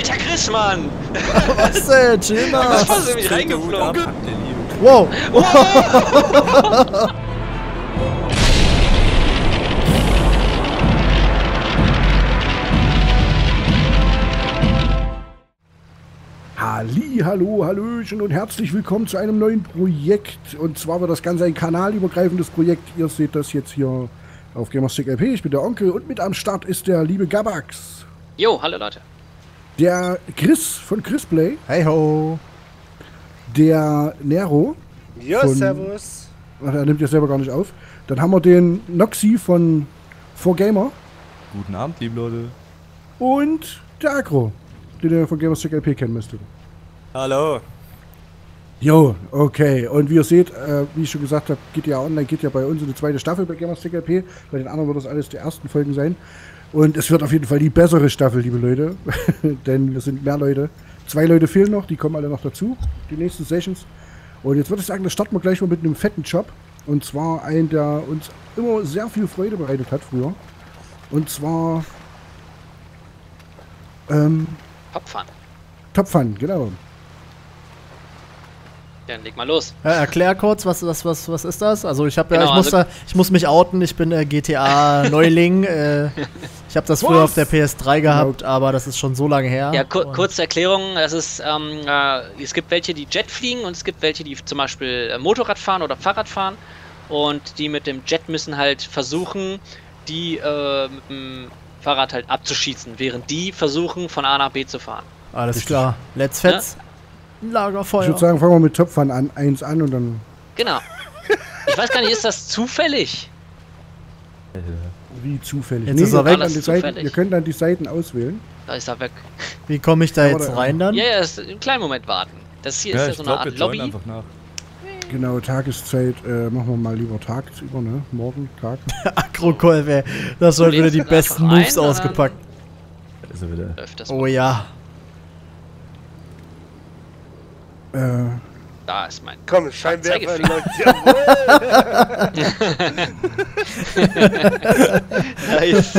Alter Chris, Mann! Was denn? Chill mal. Was hast du mich reingeflogen? Wow. Halli, hallo, hallöchen und herzlich willkommen zu einem neuen Projekt. Und zwar wird das Ganze ein kanalübergreifendes Projekt. Ihr seht das jetzt hier auf Gamerstick LP. Ich bin der Onkel und mit am Start ist der liebe Gabax. Jo, hallo Leute. Der Chris von Chrisplay. Hey ho. Der Nero. Ja, Von- servus. Ach, Er nimmt ja selber gar nicht auf. Dann haben wir den Noxy von 4Gamer. Guten Abend, liebe Leute. Und der Agro, den ihr von Gamerstick LP kennen müsstet. Hallo. Jo, okay. Und wie ihr seht, äh, wie ich schon gesagt habe, geht ja online, geht ja bei uns in die zweite Staffel bei Gamerstick LP. Bei den anderen wird das alles die ersten Folgen sein. Und es wird auf jeden Fall die bessere Staffel, liebe Leute. Denn wir sind mehr Leute. Zwei Leute fehlen noch, die kommen alle noch dazu, die nächsten Sessions. Und jetzt würde ich sagen, das starten wir gleich mal mit einem fetten Job. Und zwar einen, der uns immer sehr viel Freude bereitet hat früher. Und zwar ähm, Top Fun. Top Fun, genau. Dann leg mal los. Ja, erklär kurz, was, was, was, was ist das? Also ich habe ja, Genau, ich muss also- da, ich muss mich outen, ich bin äh, GTA Neuling. äh, ich habe das früher auf der PS3 gehabt, aber das ist schon so lange her. Ja, kur kurze Erklärung. Es ist, ähm, äh, es gibt welche, die Jet fliegen und es gibt welche, die zum Beispiel äh, Motorrad fahren oder Fahrrad fahren. Und die mit dem Jet müssen halt versuchen, die äh, mit dem Fahrrad halt abzuschießen, während die versuchen, von A nach B zu fahren. Alles klar. Let's Fetz. Lagerfeuer. Ich würde sagen, fangen wir mit Top Fun an, eins an und dann Genau. Ich weiß gar nicht, ist das zufällig? Wie zufällig. Jetzt ist er weg. dann die Seiten, ihr könnt dann die Seiten auswählen. Da ist er weg. Wie komme ich da jetzt da- rein dann? Ja, ja, ist, einen kleinen Moment warten. Das hier ist ja so eine Art Lobby. einfach nach. Genau, Tageszeit, äh, machen wir mal lieber tagsüber, ne? Morgen, Tag. Agrokolb, ey. Das soll wieder die besten Moves ausgepackt. Da ist er wieder. Läuft das. Oh ja. Äh, Da ist mein. Komm, Scheinwerfer läuft. Jawohl. Nice.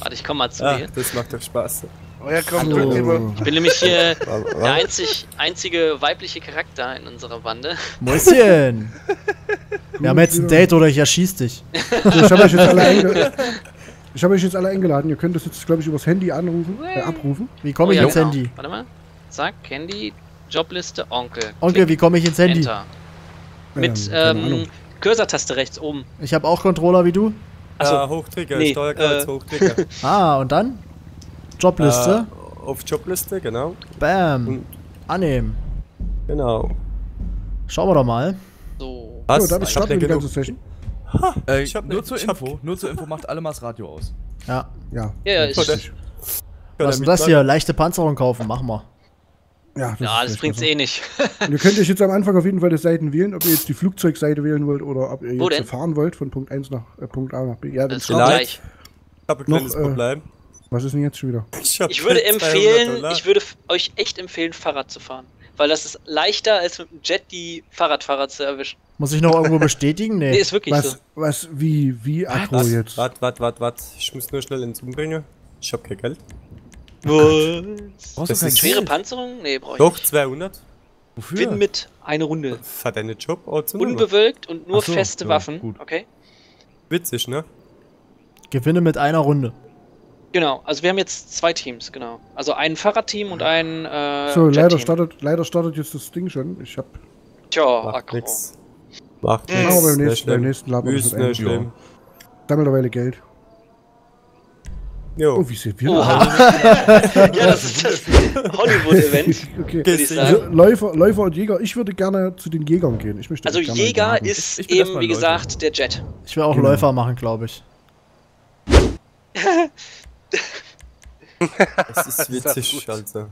Warte, ich komm mal zu Ah, dir. das macht doch Spaß. Oh ja, komm, Hallo. drück. Ich bin nämlich hier der einzig, einzige weibliche Charakter in unserer Bande. Mäuschen. Wir haben jetzt ein Date oder ich erschieß dich. ich habe euch jetzt alle einge ich habe euch jetzt alle eingeladen. Ihr könnt das jetzt, glaube ich, übers Handy anrufen, äh, abrufen. Wie komme ich Oh ja, ins genau. Handy? Warte mal. Zack, Handy, Jobliste, Onkel. Onkel, wie komme ich ins Handy? Enter. Mit ähm. Cursor-Taste rechts oben. Ich habe auch Controller wie du. Achso, ja, Hochtrigger, nee, Steuerkreuz, äh, Hochtrigger. Ah, und dann? Jobliste. Äh, auf Jobliste, genau. Bam. und- Annehmen. Genau. Schauen wir doch mal. so. Was? So, damit Ich hab starten wir die ganze Session. Äh, Ich hab nur zur ich hab- Info, nur zur Info macht alle mal das Radio aus. Ja. Ja. Ja, ja, ja, Was ist denn das hier? Leichte Panzerung kaufen. Machen wir. Ja, das, das ist bringt's vielleicht eh nicht. besser. Und ihr könnt euch jetzt am Anfang auf jeden Fall die Seiten wählen, ob ihr jetzt die Flugzeugseite wählen wollt oder ob ihr Wo jetzt denn? fahren wollt von Punkt 1 nach äh, Punkt A nach B. Ja, Das das kommt Vielleicht. gleich. Ich habe ein Noch, kleines äh, Problem. was ist denn jetzt schon wieder? hab Ich würde 200 empfehlen, ich würde euch echt empfehlen, Fahrrad zu fahren. Weil das ist leichter, als mit dem Jet die Fahrradfahrer zu erwischen. Muss ich noch irgendwo bestätigen? Nee, Nee. ist wirklich so. Was, was, wie, wie Warte, jetzt? warte, warte, warte, warte. Ich muss nur schnell ins Umbringen. Ich hab kein Geld. Brauchst Das du kein ist Schwere? Panzerung? Nee, brauche ich Doch, nicht. 200. Wofür? Win mit eine Runde. Für deinen Job auch zu Unbewölkt und nur so, feste ja, Waffen. gut. Okay? Witzig, ne? Gewinne mit einer Runde. Genau, also wir haben jetzt zwei Teams, genau. Also ein Fahrradteam und ein äh, So, leider startet, leider startet jetzt das Ding schon. Ich hab. Tja, Macht Aggro. nix. Macht. Machen wir beim nächsten, beim nächsten Laden. Ist nicht schlimm. Sammelt eine Weile Geld. Jo. Oh, wie sieht wir Oha. ja, das ist das Hollywood-Event, Okay. ich Also. Läufer, Läufer und Jäger. Ich würde gerne zu den Jägern gehen. Ich möchte Also Jäger ist Ich bin eben, wie Läufer. gesagt, der Jet. Ich will auch Genau. Läufer machen, glaube ich. Das ist witzig, also.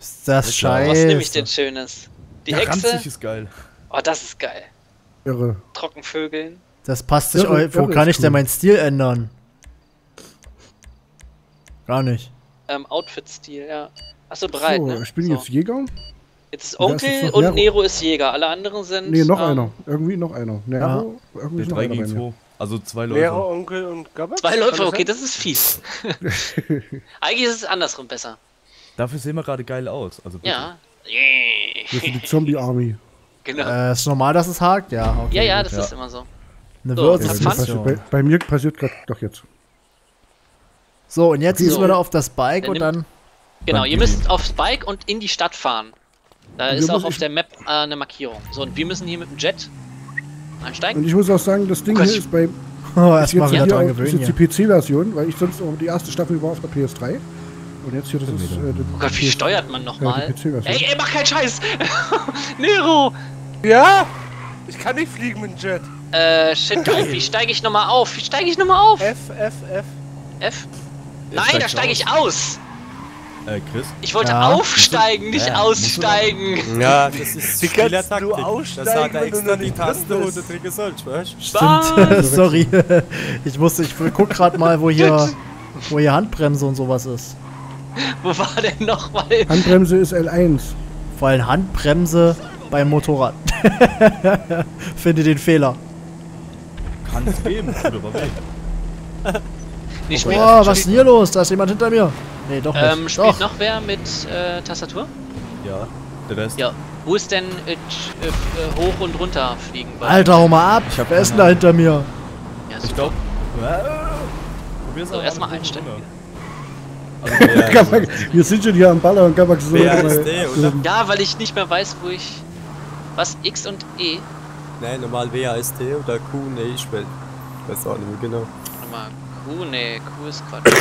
Ist das Was scheiße. nehme ich denn Schönes? Die Ja, Hexe? ist geil. Oh, das ist geil. Irre. Trockenvögeln. Das passt sich. Irre, Wo kann ist ich denn cool. meinen Stil ändern? Gar nicht. Ähm, Outfit-Stil, ja. Achso, bereit, so, ne? ich bin so. jetzt Jäger. Jetzt ist Und ist Onkel jetzt noch und Nero. Nero ist Jäger. Alle anderen sind. Nee, noch ähm, einer. Irgendwie noch einer. Nero, irgendwie ist noch B3 einer. 2. Also zwei Läufer. Onkel und Gabak? Zwei Läufer, okay, das ist fies. Eigentlich ist es andersrum besser. Dafür sehen wir gerade geil aus. Also bitte. Ja. Das ist die Zombie-Army. Genau. Äh, ist normal, dass es hakt? Ja, okay. Ja, ja, das Ja. ist immer so. Eine So, Ja, passiert, bei, bei mir passiert gerade doch jetzt. So, und jetzt So. müssen wir da auf das Bike Dann und dann. Genau, ihr müsst aufs Bike und in die Stadt fahren. Da Und ist auch auf der Map äh, eine Markierung. So, und wir müssen hier mit dem Jet einsteigen. Und ich muss auch sagen, das Ding Gott. hier ist bei Oh, ist erstmal jetzt, wieder hier dran auch, ist gewöhnen. jetzt die PC-Version, weil ich sonst auch die erste Staffel war auf der PS3. Und jetzt hier, das ist. Äh, Oh Gott, wie steuert man nochmal? Ja, ey, ey, mach keinen Scheiß! Nero! Ja! Ich kann nicht fliegen mit dem Jet. Äh, shit, wie steige ich nochmal auf? Wie steige ich nochmal auf? F, F, F. F? Nein, da steige ich aus! Äh, Chris? Ich wollte Ja. aufsteigen, nicht Ja, aussteigen. Ja, das ist Wie kannst du Spielertaktik. Das aussteigen, hat er wenn du extra die Taste, drin du drücken sollst, weißt du? Stimmt, sorry. Ich musste, ich guck grad mal, wo hier, wo hier Handbremse und sowas ist. Wo war denn nochmal? Handbremse ist L1. Vor allem Handbremse beim Motorrad. Finde den Fehler. Kann es geben. Weg. Nee, spielt, Boah, was ist spielt, denn hier los? Da ist jemand hinter mir. Nee, doch nicht. ähm, spielt doch. noch wer mit äh, Tastatur? Ja. Der Rest. Ja. Wo ist denn äh, äh, äh, hoch und runter fliegen? bei- Alter, hau mal ab. Ich hab Wer ist denn da hinter mir? Ja, Ich glaube. Probier's So, erstmal einstellen. Also, ja, wir sind schon hier am Baller und Gabak so. Ja, weil ich nicht mehr weiß, wo ich. Was? X und E? Nein, normal WASD oder Q, nee, ich will. Ich weiß auch nicht mehr genau. Warte Q, nee, Q ist Quatsch.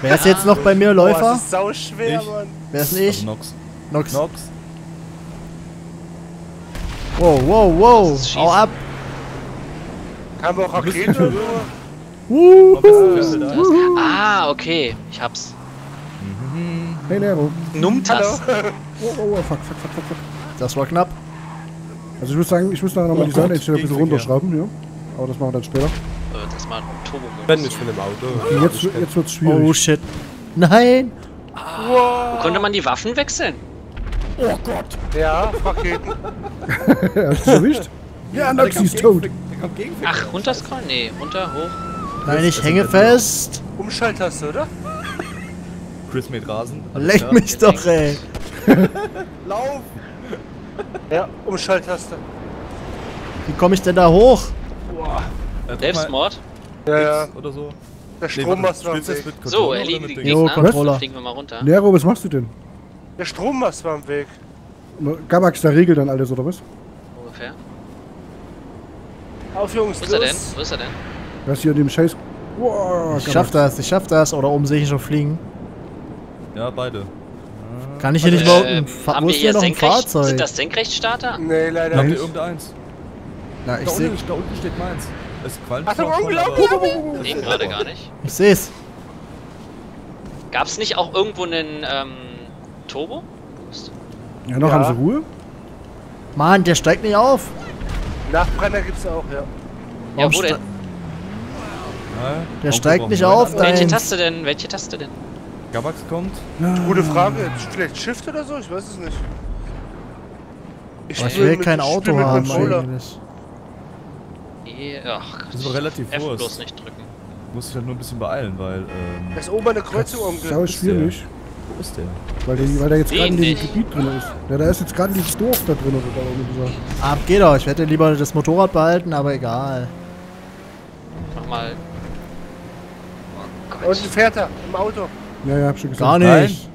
Wer ist jetzt noch bei mir, Boah, Läufer? das ist sau schwer, Ich. Mann. Wer ist denn Also ich? Nox. Nox. Nox. Wow, wow, wow. Hau ab. Haben wir auch Raketen oder so? Ah, okay. Ich hab's. Hey, Nero. Numtas. Oh, oh, oh, fuck, fuck, fuck, fuck, fuck. das war knapp. Also ich muss sagen, ich muss nachher nochmal Oh die Gott, Soundeinstellung ein bisschen runterschrauben, ja. Aber das machen wir dann später. Äh, das mal turbo Wenn nicht von dem Auto. Jetzt, jetzt wird's Oh schwierig. shit. Nein. Wo konnte man die Waffen wechseln? Ja, Raketen. Hast du erwischt? Ja, Noxy ist tot. Ach, runter scrollen? Nee, runter, hoch. Nein, ich hänge fest. Umschalttaste, oder? Chris mäht Rasen. Leck klar. mich doch, ey. Lauf! Ja, Umschalttaste. Wie komme ich denn da hoch? Äh, mal Selbstmord? Ja, ja. Oder so. Der Nee, Strommast war du Weg. mit So, erledigen die Ding? Jo, Gegner. Controller. Fliegen wir mal runter. Nero, was machst du denn? Der Strommast war am Weg. Gabax, da regelt dann alles, oder was? Ungefähr. Auf, Jungs, Wo ist er denn? Wo ist er denn? Was hier in dem Scheiß. Wow, Ich schaff das, ich schaff das. Oder oben sehe ich schon fliegen. Ja, beide. Kann ich hier nicht Äh, überhaupt ein Fa haben Wo ist hier noch ein senkrecht? Fahrzeug? Sind das Senkrechtstarter? Nee, leider Habt ihr nicht. irgendeins? Na, ich Da unten, da unten steht meins. Es qualmt schon, unglaublich! aber- Nee, gerade gar nicht. ich seh's. Gab's nicht auch irgendwo einen ähm, Turbo? Ja, noch Ja. haben sie Ruhe. Mann, der steigt nicht auf. Nachbrenner gibt's auch, ja. Ja, wo denn? Ja, Der steigt nicht auf, weiter. Welche. Taste denn? Welche Taste denn? Gabax kommt. Gute Frage. Vielleicht Shift oder so? Ich weiß es nicht. Ich spiel will kein ich Auto haben eigentlich. E Ach, Gott. Das ist aber relativ F bloß nicht drücken. Muss ich halt nur ein bisschen beeilen, weil. Ähm, Da ist oben eine Kreuzung, Sau Onkel. schwierig. wo ist der? Weil, der, weil der jetzt gerade in dem. Gebiet drin ist. Ja, da ist jetzt gerade dieses Dorf da drin oder dieser. Ab geht doch. Ich hätte lieber das Motorrad behalten, aber egal. Mach mal. Oh Und fährt er im Auto. Ja, ja, hab schon gesagt. Gar nicht.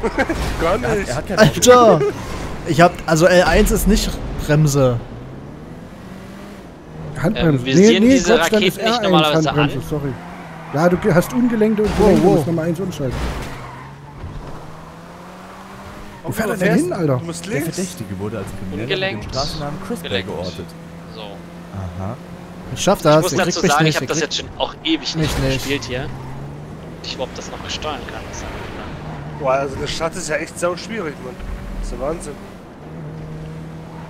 Gar nicht. Er hat kein Alter! Ich hab. Also L1 ist nicht Bremse. Handbremse. Ähm, visieren diese Quatsch, dann ist Raketen nicht R1 normalerweise Handbremse, an? sorry. Ja, du hast ungelenkte und Wow, gelenkte, wow. du musst Nummer 1 umschalten. Wo fährt er denn hin, Alter? Du musst Der links. Verdächtige wurde als Krimineller mit dem. Straßennamen Chris Gelenkt. geortet. So. Aha. Ich schaff Ich das. muss Ihr dazu sagen, ich nicht. habe ihr das jetzt schon auch ewig nicht nicht. gespielt hier. Ich überhaupt das noch gesteuern kann. Das ist einfach Boah, also eine Stadt ist ja echt sau schwierig, Mann. Das ist der Wahnsinn.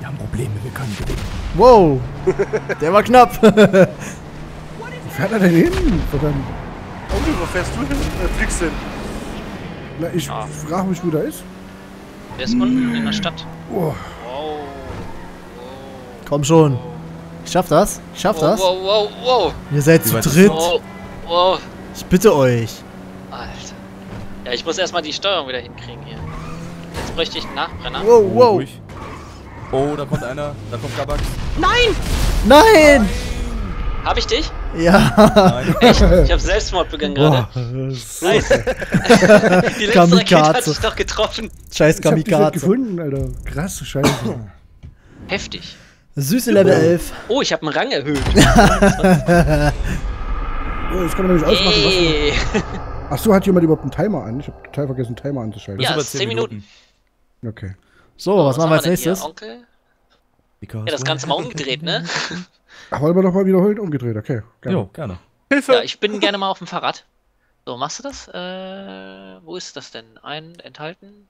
Wir haben Probleme, wir können gewinnen. Wow! Der war knapp. Wo fährt er denn hin? Verdammt. Onkel, wo fährst du hin? Äh, fliegst du hin? Na, ich Ah. frage mich, wo der ist. Der ist unten in der Stadt. Oh, Wow. Komm schon. Ich schaff das. Ich schaff das. Wow, wow, wow, Ihr seid Wie zu dritt. wow. Wow. Ich bitte euch. Alter. Ja, ich muss erstmal die Steuerung wieder hinkriegen hier. Jetzt bräuchte ich einen Nachbrenner. Wow, Oh, wow. Oh, da kommt einer. Da kommt Gabax. Nein! Hab ich dich? Ja. Nein. Echt? Ich hab Selbstmord begangen gerade. Nice. Die letzte Rakete hat Kamikaze. dich doch getroffen. Scheiß ich hab dich Kamikaze. gefunden, Alter. Krasse Scheiße. Heftig. Süße Level 11. Oh, ich habe einen Rang erhöht. Oh, jetzt kann man nämlich ausmachen, was Ey. Ach so, hat jemand überhaupt einen Timer an? Ich habe total vergessen, einen Timer anzuschalten. Ja, aber ist 10 Minuten. Okay. So, was, machen wir als nächstes? Onkel? Because Ja, das Ganze mal umgedreht, ne? Ach, wollen wir doch mal wiederholen? Umgedreht, okay. Gerne. Jo, gerne. Ja, ich bin gerne mal auf dem Fahrrad. So, machst du das? Äh, wo ist das denn? Ein, enthalten?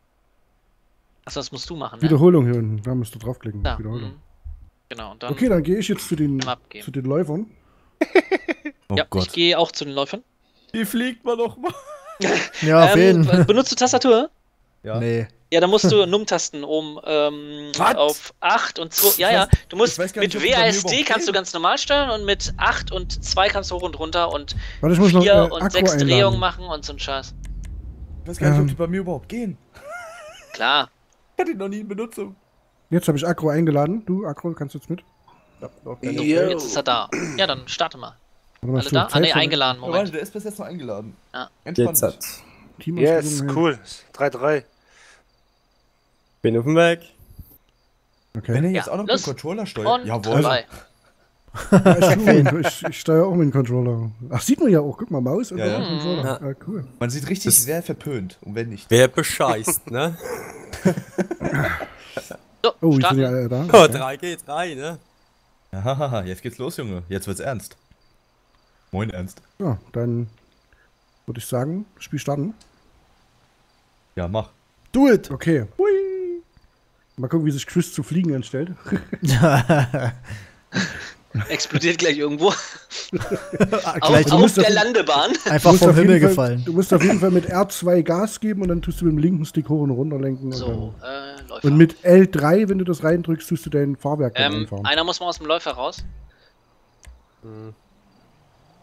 Achso, das musst du machen, ne? Wiederholung hier unten. Da müsst ihr draufklicken. Da, Wiederholung. mhm. Genau, und dann. Okay, dann gehe ich jetzt zu den, zu den Läufern. Oh ja, ich Gott. gehe auch zu den Läufern. Wie fliegt man noch mal? Ja, auf Ähm, jeden. benutzt du Tastatur? Ja. Nee. Ja, dann musst du Num-Tasten um ähm, auf 8 und 2. Ja, ja. Du musst mit nicht, ob mir WASD kannst du ganz normal steuern und mit 8 und 2 kannst du hoch und runter und Warte, ich muss noch 4 äh, und Akku 6 einladen. Drehungen machen und so ein Scheiß. Ich weiß gar nicht, ob Ähm. die bei mir überhaupt gehen. Klar. Ich hatte die noch nie in Benutzung. Jetzt habe ich Akku eingeladen. Du, Akku, kannst du jetzt mit? Ja, keine Jetzt ist er da. Ja, dann starte mal. Warte Alle da? Ah, für- eingeladen. Oh, warte, Moment. der ist bis jetzt noch eingeladen. Ja. Entspannt. Jetzt hat. Yes, cool. 3-3. Bin auf dem Weg. Okay. Wenn er jetzt Ja, auch noch los. mit Controller steuert. Jawohl. vorbei. Ja, ich, ich, ich steuere auch mit dem Controller. Ach, sieht man ja auch. Guck mal, Maus und Ja, ja. Controller. Ah, cool. Man sieht richtig, Das- wer verpönt und wenn nicht. Wer bescheißt, ne? So, Oh, ich starten. ja alle da. Oh, 3 geht 3, ne? Hahaha, jetzt geht's los, Junge. Jetzt wird's ernst. Moin, Ernst. Ja, dann würde ich sagen, Spiel starten. Ja, mach. Do it! Okay. Mal gucken, wie sich Chris zu fliegen anstellt. Explodiert gleich irgendwo. Auf, Gleich du auf musst der auf- Landebahn. einfach vom auf Himmel Fall, gefallen. Du musst auf jeden Fall mit R2 Gas geben und dann tust du mit dem linken Stick hoch und runter lenken. Und, So, dann, äh, und mit L3, wenn du das reindrückst, tust du dein Fahrwerk ähm, einfahren. einer muss mal aus dem Läufer raus.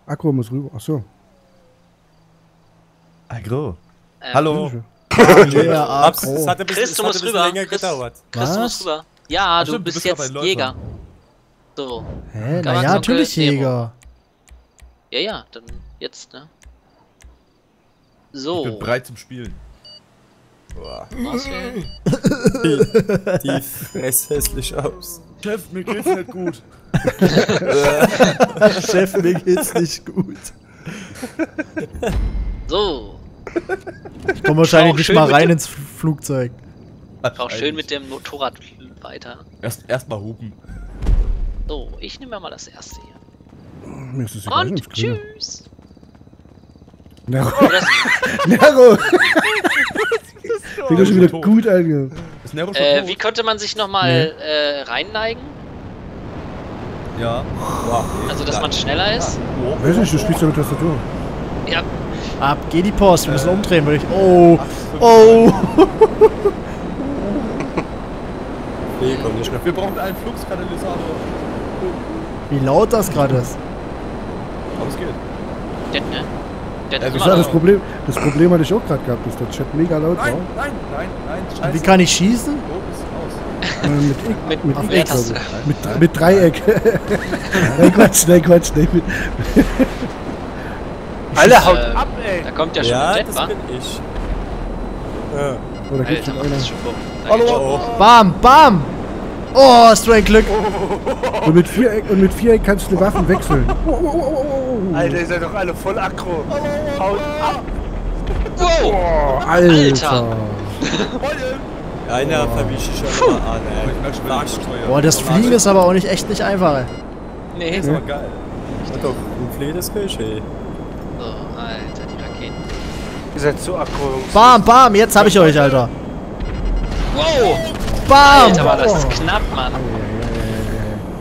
Akku muss rüber. Achso. Agro. Ähm, Hallo. Hab's, es hat ein bisschen, Chris, du musst rüber. länger Chris. gedauert. Chris, du musst rüber. Ja, Ach du stimmt, du bist bist ja jetzt. Jäger. So. Hä? Naja, Onkel natürlich Demo. Jäger. Ja, ja, dann jetzt, ne? Ich So. bin bereit zum Spielen. Auswählen. Die fress hässlich aus. Chef, mir geht's nicht gut. Chef, mir geht's nicht gut. So. Ich komm wahrscheinlich nicht mal rein ins Flugzeug. Auch schön mit dem Motorrad weiter. Erst, erst mal hupen. So, ich nehme mir mal das erste hier. Mir ist das egal, Und tschüss. Nero. Das, Nero! Der schon wieder gut an. Ist Nero schon äh, wie konnte man sich nochmal äh, reinneigen? Ja. Also, dass man schneller ist? Weiß nicht, du spielst ja mit Tastatur. Ja, Ab, geh die Post, wir müssen umdrehen, würde ich. Oh! Oh! Nee, komm nicht mehr. Wir brauchen einen Fluxkatalysator. Wie laut das gerade ist. Aber es geht. der, ne? Der Ja, das Das war das. Problem. Das Problem hatte ich auch gerade gehabt, dass der Chat mega laut war. Nein, nein, nein, nein. Scheiße. Wie kann ich schießen? Oh. Äh, mit, Mit, mit mit X, ich. mit, mit Dreieck. nein, Quatsch, nein, Quatsch. Nein, mit, Alle haut äh, ab, ey. Da kommt ja schon Ja, ein Jet, das wa? bin ich. Ja. oh, da gibt's Alter, noch macht einer. schon Hallo. schon. Oh, Bam, bam! Oh, hast du ein Glück. Und mit Viereck, und mit Viereck kannst du Waffen wechseln. Alter, ihr seid doch alle voll aggro. Haut ab. Wow! Oh, Alter. Alter. einer verwische ich schon mal an, ey. ich schon, ich. Boah, das Fliegen ist aber auch nicht echt nicht einfach, ey. Nee. ist aber geil. Hat doch, ein ist Kirche, ey. Ihr seid so aggro, Jungs. Bam, bam, jetzt hab ich euch, Alter. Wow! Bam! Alter, war das knapp, Mann.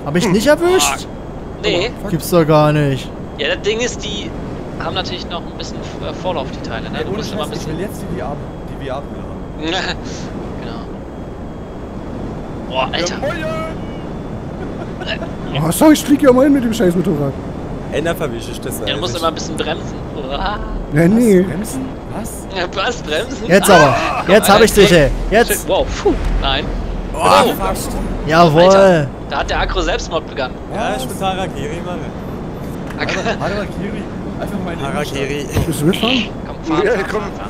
Hab ich nicht erwischt? Nee. Gibt's doch gar nicht. Ja, das Ding ist, die haben natürlich noch ein bisschen äh, Vorlauf, die Teile, ne? Du musst immer ein Scheiß, ich will bisschen. jetzt die VR, die VR haben. genau. Boah, Alter. Oh, sorry, ich fliege ja mal hin mit dem scheiß Motorrad. Einer verwische ich das Ja, du musst immer ein bisschen bremsen. Ja, nee. Bremsen? Was? Ja, was? Bremsen? Jetzt aber. Jetzt habe ich dich, ey. Jetzt. Wow, puh. Nein. Oh, fast. Jawohl. Alter. Da hat der Agro Selbstmord begangen. Ja, ich bin Harakiri, Mann. Ak Harakiri. Einfach mal in den Harakiri. Willst du mitfahren? komm, fahr, Ja, fahr, komm. fahr,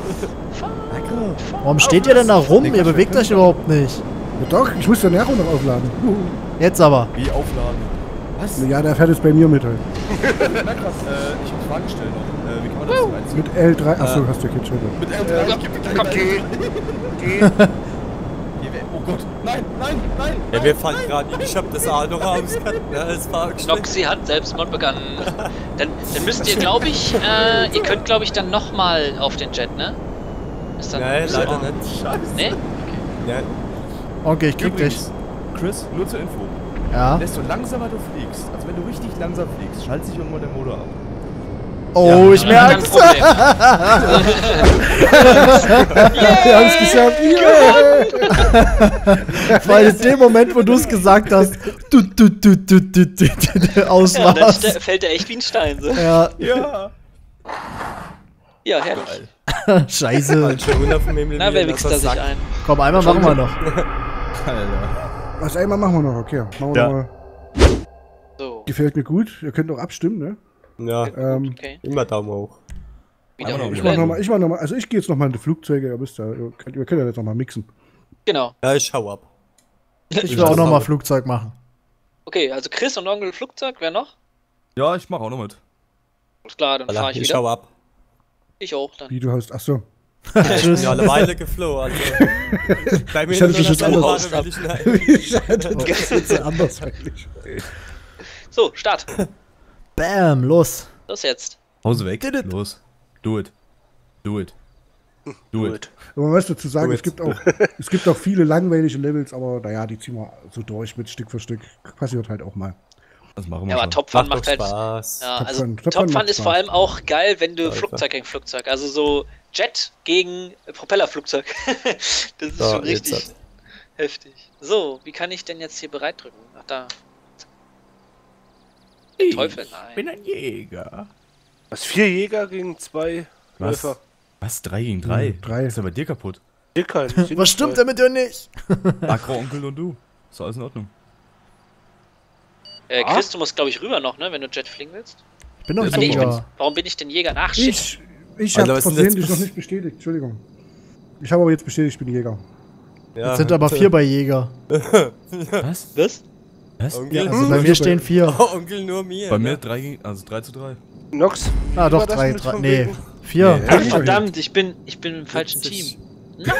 fahr. Warum steht ihr denn da rum? Ihr bewegt euch überhaupt nicht. Ja, doch, ich muss den Nero noch aufladen. Jetzt aber. Wie aufladen? Was? Ja, der fährt jetzt bei mir mit halt. Na krass, äh, ich hab Fragen gestellt noch. Äh, wie kann man das reinziehen? Mit L3. Achso, hast du jetzt schon. Mit L3, ich geb dir gleich Geh. Geh. Oh Gott, nein, nein, nein! Ja, wir fahren gerade in die Shop des Auto raus. Ja, das war Noxy hat Selbstmord begangen. Dann, dann müsst ihr, glaube ich, äh, ihr könnt, glaube ich, dann nochmal auf den Jet, ne? Ist dann Nein, ist leider nicht. Scheiße. Nee? Ja, Okay, ich krieg dich. Übrigens, Chris, nur zur Info. Ja. Desto langsamer du fliegst, also wenn du richtig langsam fliegst, schaltet sich irgendwann der Motor ab. Oh, ich Kein merk's. Wir haben es geschafft. Yeah. Weil in dem Moment, wo du es gesagt hast, du, du, du, du, du, du, du, aus Ja, dann fällt er echt wie ein Stein. So. Ja, Ja. Ja, herrlich. scheiße. Na, wer wichst da sich ein? Komm, einmal machen wir noch. Alter. Was einmal machen wir noch, okay. Machen wir Ja. mal. So, Gefällt mir gut. Ihr könnt auch abstimmen, ne? Ja, Ähm, okay. immer Daumen hoch. Wieder noch ich mach noch mal, ich mach noch mal, also ich gehe jetzt noch mal in die Flugzeuge, ihr wisst ja, ihr könnt, ihr könnt ja jetzt noch mal mixen. Genau. Ja, ich schau ab. Ich will auch noch mal Flugzeug machen. Okay, also Chris und Onkel Flugzeug, wer noch? Ja, ich mach auch noch mit. Alles klar, dann fahre ich ich wieder. schau ab. Ich auch dann. Wie du hast, ach so. Ich bin ja eine Weile geflohen, also. Bei mir Ich hatte das nur jetzt anders. Ich hatte das jetzt ja anders eigentlich. So, Start. Bam, los. Los jetzt. Hause weg. Los. Do it. Do it. Do it. Aber man muss dazu sagen, es gibt, auch, es gibt auch viele langweilige Levels, aber naja, die ziehen wir so durch mit Stück für Stück. Passiert halt auch mal. Das machen wir Ja, aber schon. Top Fun Macht macht halt. Spaß. Ja, Top also Fun- Top Top Fun macht ist vor Spaß. allem auch geil, wenn du Alter. Flugzeug gegen Flugzeug, also so Jet gegen Propellerflugzeug. das ist Ja, schon richtig jetzt heftig. So, wie kann ich denn jetzt hier bereit drücken? Ach da. Teufel, nein. bin ein Jäger. Was, vier Jäger gegen zwei Was? Läufer? Was? 3 gegen 3? Hm, drei. Ist ja bei dir kaputt. Was nur stimmt zwei. denn nicht? Agro, Onkel und du. Ist alles in Ordnung. Äh, Chris, du musst glaube ich rüber noch, ne, wenn du Jet fliegen willst. Ich bin doch Ja, nicht nee, ich bin, Jäger. warum bin ich denn Jäger? Ach shit. Ich, ich habe versehentlich noch nicht bestätigt, Entschuldigung. Ich habe aber jetzt bestätigt, ich bin Jäger. Ja. Jetzt sind aber vier bei Jäger. Was? Was? Was? Onkel, Also bei mir stehen vier. oh, Onkel nur mir. Bei ne? mir 3 gegen, also 3 zu 3. Nox? Ah, doch, war das drei, mit drei. von Nee, wegen? vier. Nee. Ach, verdammt, ich bin, ich bin im falschen Das Team. Nein!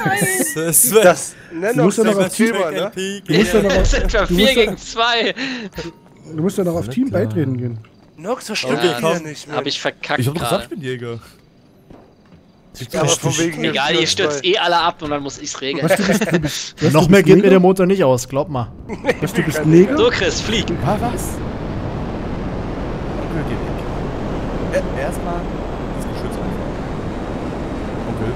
Das, Das, ne, Du musst Nox, ja noch das ist Thema, ne? Du musst ja noch Das auf, sind wir du vier musst ja- gegen zwei. Du musst ja noch auf Team beitreten gehen. Nox, das stimmt Okay, wieder komm. nicht mehr. Hab ich verkackt Ich hab doch gesagt, ich bin Jäger. Ja, aber von wegen hier Egal, ihr stürzt eh alle ab und dann muss ich's regeln. Was, du bist, du bist, was, Noch du mehr geht mir der? Motor nicht aus, glaub mal. Was, du bist Neger? So, Chris, flieg. Ah, was? Onkel, geh weg. E- Erstmal das Geschütz einfach. Onkel,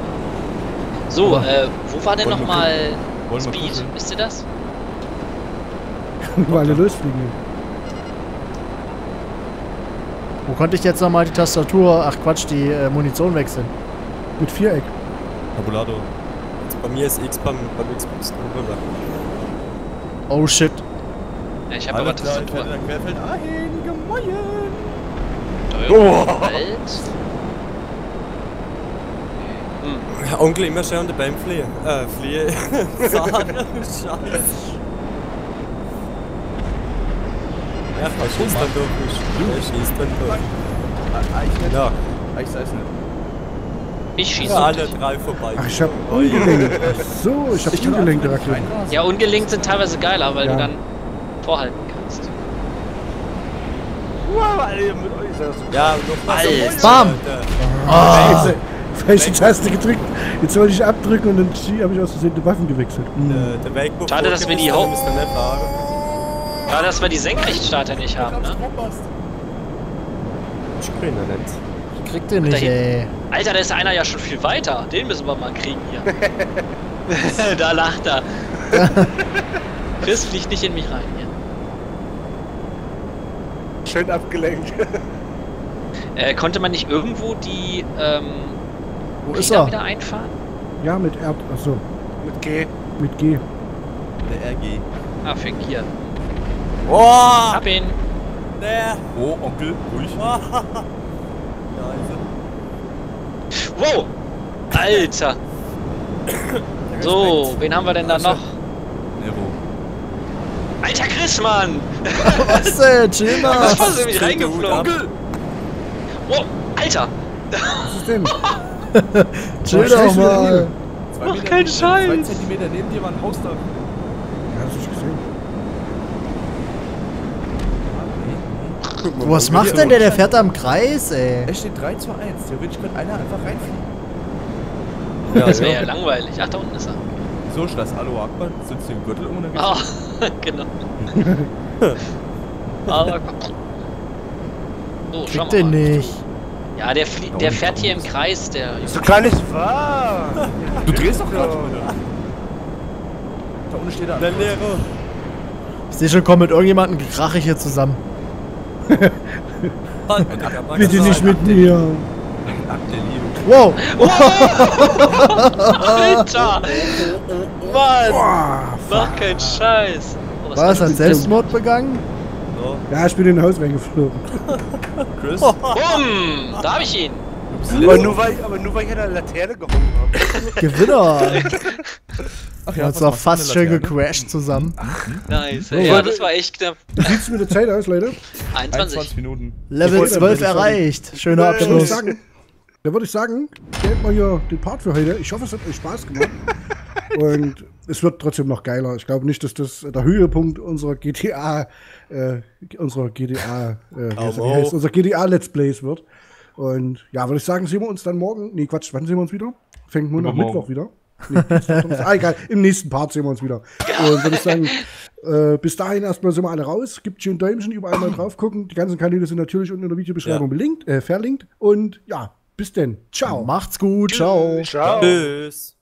So, äh, wo war denn nochmal Speed? Wisst ihr das? Wo alle losfliegen. Wo konnte ich jetzt nochmal die Tastatur, ach Quatsch, die äh, Munition wechseln? Mit Viereck. Tabulator. Bei mir ist X beim, beim Xbox. Oh shit. Ja, ich habe aber Tastatur. dann querfeld einige. Oh. Hm. Onkel immer schön unter beim Fliehen. Äh, Fliehen. Fahren. Scheiße. Ja, er schießt dann durch. Er schießt dann durch. Ich nicht. Ja, Ah, ich weiß nicht. Ich schieße. ja alle drei vorbei. Ach, ich hab ungelenkt. Ach so, ich hab ungelenkte Raketen. Ja, ungelinkt sind teilweise geiler, weil Ja. du dann vorhalten kannst. Wow, Alter, mit euch ist. Ja, was. Alter. Bam! Ah. Falsche Taste gedrückt. Jetzt wollte ich abdrücken und dann habe ich aus Versehen die Waffen gewechselt. Hm. Weg, Schade, dass wir die Haupt-. Gerade, dass wir die Senkrechtstarter nicht haben, ne? Ich krieg ihn nicht. Ich krieg den nicht, ey. Alter, da ist einer ja schon viel weiter. Den müssen wir mal kriegen hier. da lacht er. Chris fliegt nicht in mich rein hier. Schön abgelenkt. Äh, konnte man nicht irgendwo die ähm, Wo ist er? wieder einfahren? Ja, mit R, achso, Mit G. mit G. Der RG. Ah, fängt hier. Oh! Hab ihn. Der! Oh, Onkel, ruhig. Scheiße. Wow! Alter! So, wen haben wir denn da noch? Nero. Alter Chris, Mann! Was denn? Chill mal. Was war nämlich steht reingeflogen? Wow, Alter! Was ist denn? Chill Was doch du mal. Mach keinen Scheiß. Zentimeter neben dir war ein Hausdach. Ja, das hab ich gesehen. Was macht denn der? Der fährt da im Kreis, ey. Es steht 3 zu 1. Theoretisch könnte einer einfach reinfliegen. Das wäre ja langweilig. Ach, da unten ist er. So, Schloss Alu Akbar, sitzt den Gürtel um und dann geht's Ah, genau. Aber So, schauen Kriegt wir den mal. nicht. Ja, der, flie- der fährt hier im Kreis, der. So klein ist wahr. Du drehst doch gerade Ja. Da unten steht er. Der Nero. Ich sehe schon, komm mit irgendjemandem gekrache ich hier zusammen. Ein. Bitte Das nicht mit mir. Ein Akt der Liebe. Wow. Alter! Mann! Boah, Mach keinen Scheiß! Oh, Was, war hat Selbstmord begangen? Ja, ich bin in ein Haus reingeflogen. Chris. Bumm! Da hab ich ihn! Aber nur, weil, aber nur weil ich an der Laterne gehoben habe. Gewinner. Ach Wir haben was zwar machst du fast schön gecrashed zusammen. Nice. So, ja, Leute. das war echt knapp. Wie sieht's mit der Zeit aus, Leute? 21. 21 Minuten. Level wollte- 12 würde ich sagen. erreicht. Schöner Abschluss. sagen, da würde ich sagen, beenden wir hier den Part für heute. Ich hoffe, es hat euch Spaß gemacht. Und es wird trotzdem noch geiler. Ich glaube nicht, dass das der Höhepunkt unserer GTA, äh, unserer GTA, äh, au. heißt, unser GTA Let's Plays wird. Und ja, würde ich sagen, sehen wir uns dann morgen. Nee, Quatsch, wann sehen wir uns wieder? Fängt Montag. Mittwoch wieder. Nee, ah, egal, im nächsten Part sehen wir uns wieder. Und würde ich sagen, äh, bis dahin erstmal sind wir alle raus. Gibt schön Däumchen, überall mal drauf gucken. Die ganzen Kanäle sind natürlich unten in der Videobeschreibung Ja. belinkt, äh, verlinkt. Und ja, bis denn. Ciao. Macht's gut. Ciao. Ciao. Tschüss.